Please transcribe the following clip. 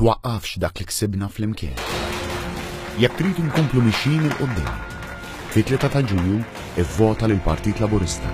twaqqafx dak li ksibna fl-imkien. Jekk trid inkomplu mixin il-qoddim, fit-3 ta' Ġunju ivvota lill-Partit Laburista